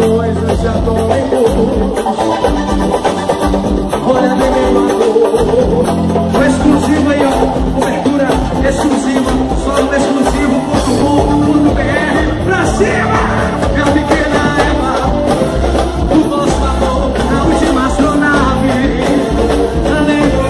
coisas já dói Olha nem me amor exclusiva exclusivo aí ó Cobertura exclusiva Só no exclusivo.com.br Pra cima! Minha pequena Eva O vosso amor A última astronave Além do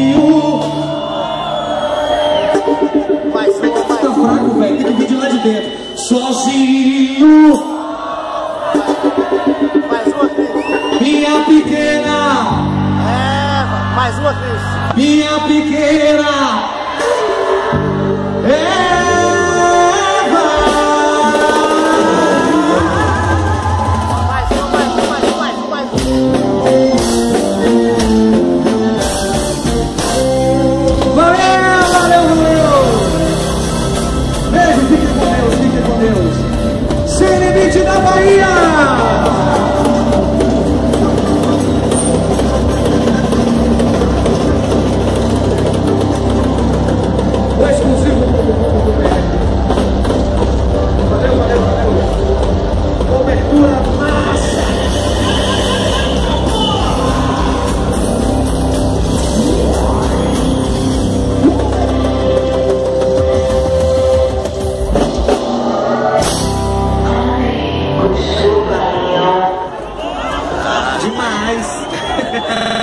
sozinho. Mais uma vez. Minha pequena. É, mais uma vez. Minha pequena. 哎呀！guys.